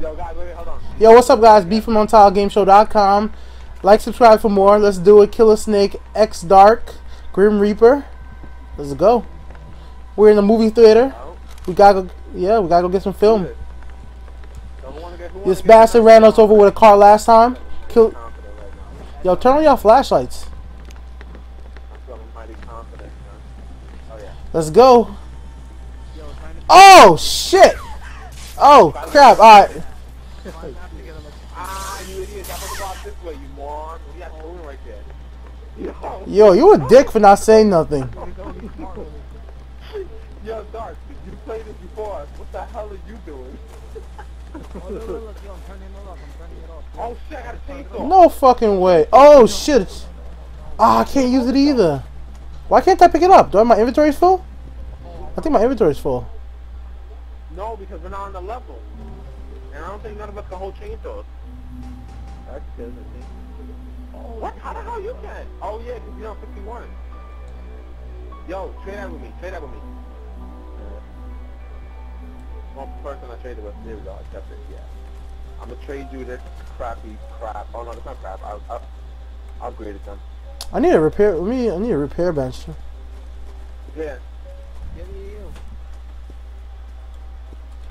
Yo, guys, wait, hold on. Yo, what's up, guys? B from UntitledGameShow.com. Like, subscribe for more. Let's do it. Killer Snake, X Dark, Grim Reaper. Let's go. We're in the movie theater. We gotta go. Yeah, we gotta go get some film. good. So who wanna get- who wanna This bastard ran us over with a car last time. Kill. confident right now. Yo, turn on your flashlights. I'm feeling mighty confident, man. Oh, yeah. Let's go. Oh shit. Oh crap. All right. Ah, you idiot. I'm supposed to go out this way, you moron. You got balloon right. Yo. Yo, you a dick for not saying nothing. Yo, Dark, you played this before. What the hell are you doing? Oh, shit, I got a chainsaw. No fucking way. Oh shit. Ah, I can't use it either. Why can't I pick it up? Do I have my inventory's full? I think my inventory's full. No, because we're not on the level. And I don't think none of us can hold chainsaws. That's good, I think. Oh, what? How the hell you can? Oh, yeah, because you're on 51. Yo, trade that with me. Trade that with me. One person I traded with. There we go. I kept it. Yeah. I'm going to trade you this crappy crap. Oh, no, it's not crap. I'll, I'll, I'll upgrade it then. I need a repair. Me, I need a repair bench. Yeah.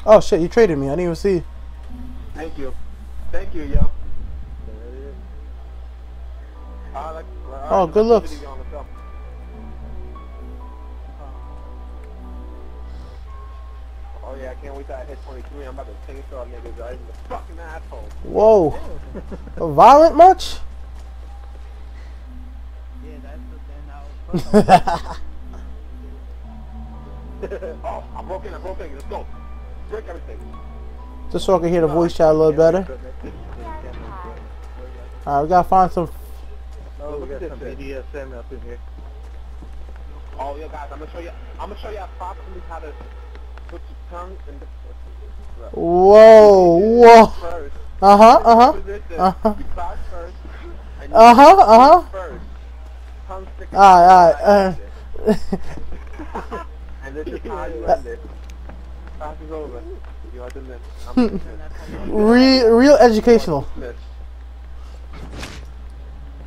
Oh shit, you traded me. I didn't even see. Thank you. Thank you, yo. I like, Oh, good looks. Video on the film. Oh yeah, I can't wait till I hit 23. I'm about to take chainsaw niggas. I'm the fucking asshole. Whoa. Violent much? Yeah, that's the thing. I was. Oh, I'm broken. I'm broken. Let's go. Break everything. Just so I can hear the voice chat a little better. Alright, we gotta find some. Oh, we got some BDSM up in here. Oh yeah, guys, I'm gonna show you. I'm gonna show you approximately how to put your tongue in the Whoa, whoa. Uh huh, uh huh. Uh-huh. You crouch first. and you Uh huh, uh huh. First. Tongue Alright, out alright. like Uh. this. And this is how you end it. Class is over. You are dismissed. I'm dismissed. real, real educational.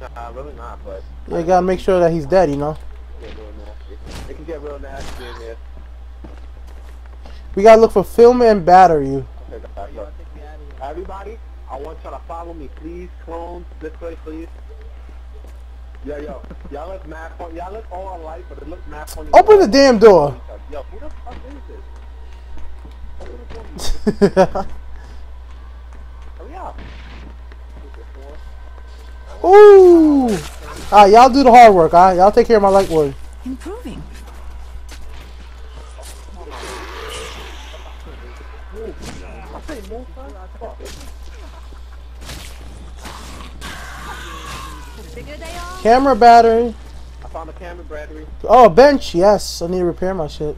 Nah, really not, but You gotta make sure that he's dead, you know. It can get real nasty in here. We gotta look for film and. Okay, guys, look. Everybody, I want y'all to follow me, please. Clone this way, please. Yeah, yo, y'all look mad. Y'all look all alike, but it looks mad funny. Open the damn door. Yo, who the fuck is this? Open the. Hurry up. Ooh. Alright, y'all do the hard work, alright? Y'all take care of my light work. Improving. I say move, son. Fuck. Camera battery. I found a camera battery. Oh, a bench. Yes, I need to repair my shit.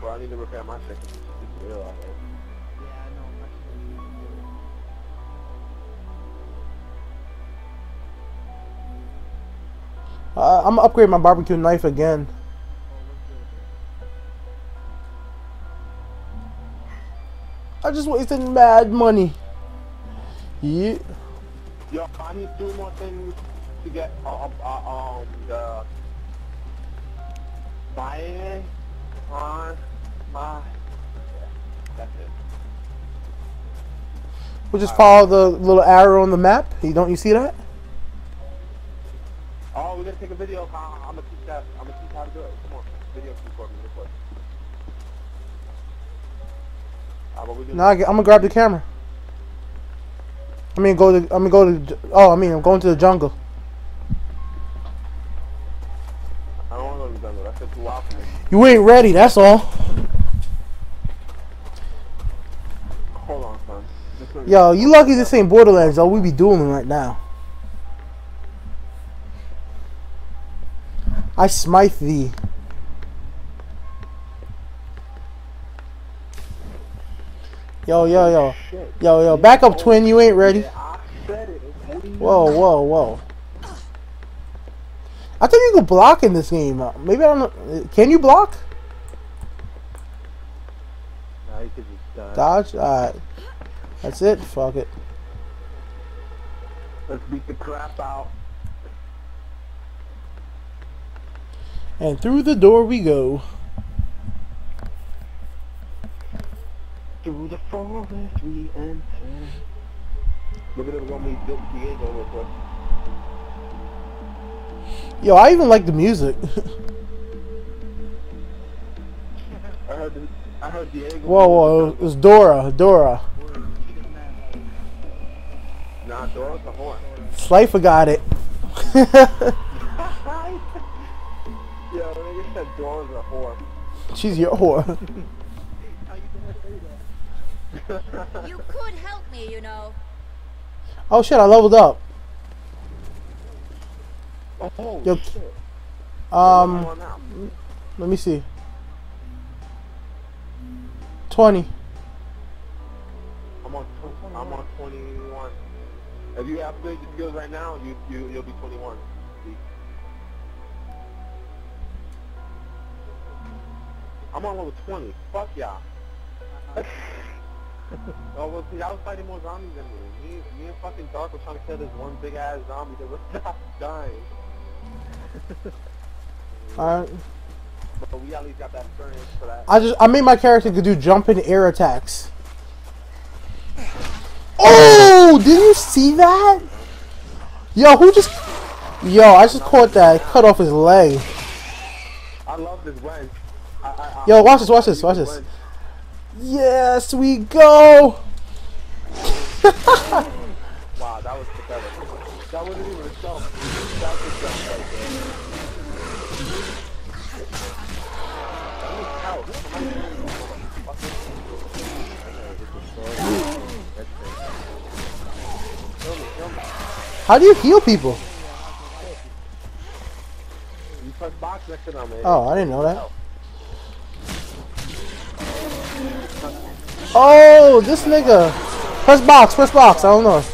Bro, I need to repair my shit. 'cause It's real out here. Uh, I'm gonna upgrade my barbecue knife again. I just wasted mad money. Yeah. Yo, I need two more things to get uh, uh, um the buy on my. Yeah, that's it. We'll just follow the little arrow on the map. You don't you see that? Oh, we're gonna take a video. I'm gonna teach that. I'm gonna teach how to do it. Come on, video record me. Record. What we? Now I get, I'm gonna grab the camera. I mean, go to. I'm gonna go to. Oh, I mean, I'm going to the jungle. I don't want to go to the jungle. That's too wild for me. You ain't ready. That's all. Hold on, son. This one- Yo, you lucky this ain't Borderlands, though. We be dueling right now. I smite thee. Yo, yo, yo. Yo, yo. Back up, twin. You ain't ready. Yeah, I said it. What do you Whoa, whoa, whoa. I thought you could block in this game. Uh, Maybe I don't know. Can you block? you could just dodge. Dodge? Alright. That's it. Fuck it. Let's beat the crap out. And through the door we go. Through the forest we enter. Look at it, we're gonna meet Diego real quick. Yo, I even like the music. I heard, the, I heard Diego. whoa, whoa. It's Dora. Dora. Nah, Dora's the horn. Slifer got it. Yo, nigga said Dora's a whore. She's your whore. You could help me, you know. Oh shit, I leveled up. Oh, Yo, shit. Um, Come on now. let me see. 20. I'm on, I'm on 21. If you upgrade your skills right now, you, you, you'll be 21. I'm on level 20. Fuck y'all. oh, well, see, I was fighting more zombies than me. Me, me and fucking Dark were trying to kill this one big ass zombie that was not dying. Alright. But we at least got that experience for that. I just I made my character could do jump and air attacks. Oh, did you see that? Yo, who just? Yo, I just caught that. Cut off his leg. I love this wedge. Yo, watch this, watch this, watch this. Yes, we go. Wow, that was pathetic. That wasn't even a jump. That was a jump right there. That was out. How do you heal people? You press box next to them, man. Oh, I didn't know that. Oh, this nigga. Press box, press box. I don't know.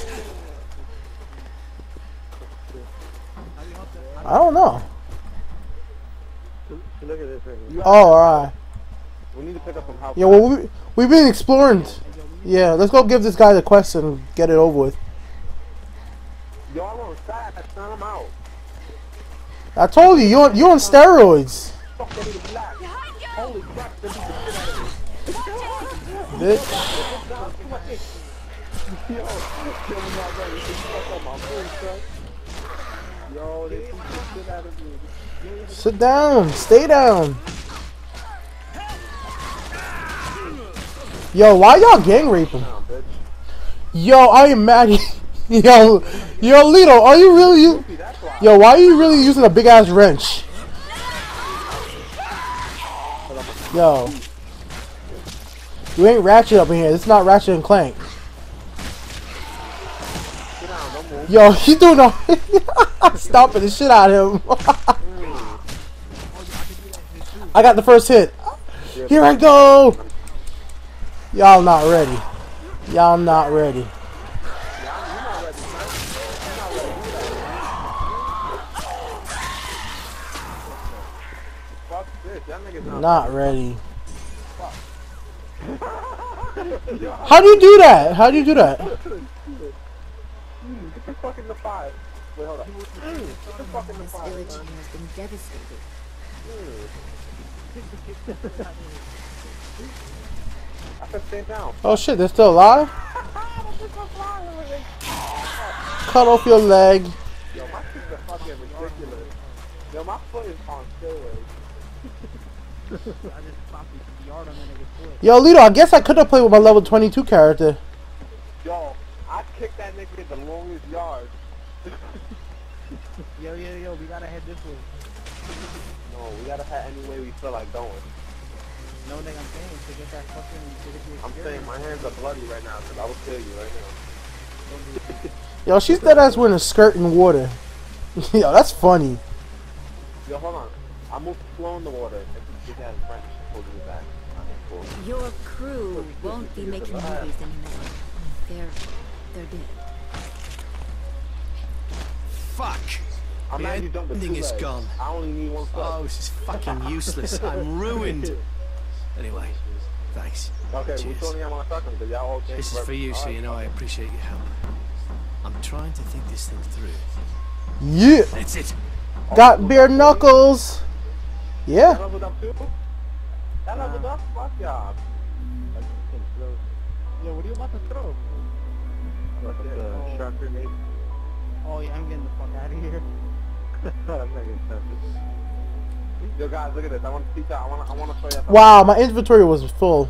I don't know. Look at this thing. You Oh, alright. We need to pick up some help. Yeah, well, we, we've been exploring. Yeah, let's go give this guy the quest and get it over with. They beat the shit out on steroids. Sit down. Stay down. Yo, why y'all gang raping? Yo, I am mad. yo, yo, Lito, are you really? u- See, that's why. Yo, why are you really using a big ass wrench? Yo, you ain't ratchet up in here. This is not ratchet and clank. Yo, he doing a stomping the shit out of him. I got the first hit. Here I go. Y'all not ready. Y'all not ready. Fuck this. That nigga's not. Not ready. How do you do that? How do you do that? Get the fuck in the five. Wait, hold up. Get the fuck in the This five. village son. has been devastated. I said stand down. Oh shit, they're still alive? Cut off your leg. Yo, my feet are fucking ridiculous. Yo, my foot is on steroids. Yo, Lito, I guess I could have played with my level 22 character. Yo, I kicked that nigga the longest yard. Yo, yo, yo, we gotta head this way. No, we gotta head any way we feel like going. No, nigga, I'm saying to get that fucking. To get the I'm saying my hands are bloody right now because I will kill you right now. Yo, she's dead ass wearing a skirt in water. Yo, that's funny. Yo, hold on. I moved slow in the water. If you big ass French holding me back. Alright, cool. Your crew won't be making movies anymore. They're they're dead. Fuck! I'm The mad you dumped ending is legs. gone. I only need one foot. Oh, this is fucking useless. I'm ruined. Anyway, thanks. Thanks. Okay, Cheers. which one y'all want to talk because y'all This is for you, so you know I appreciate your help. I'm trying to think this thing through. Yeah. That's it. Got bare knuckles. That Yeah. leveled up too? That leveled up? Fuck y'all. Uh, yo, what are you about to throw? What's the the shark grenade? Oh yeah, I'm getting the fuck out of here. I'm not getting tempted. Yo guys, look at this. I want to teach y'all. I want to. I want to show y'all. something. Wow, my inventory was full.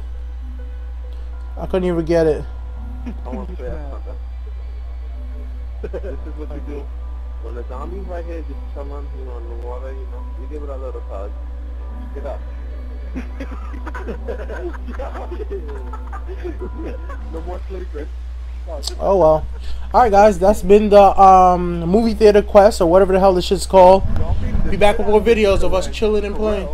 I couldn't even get it. I want to show y'all something. this is what you do. When the zombie's right here, just chilling, you know, in the water, you know, you give it a little tug. Get up. no more sleeping. Oh well. Alright guys, that's been the um movie theater quest or whatever the hell this shit's called. Be back with more videos of us chilling and playing.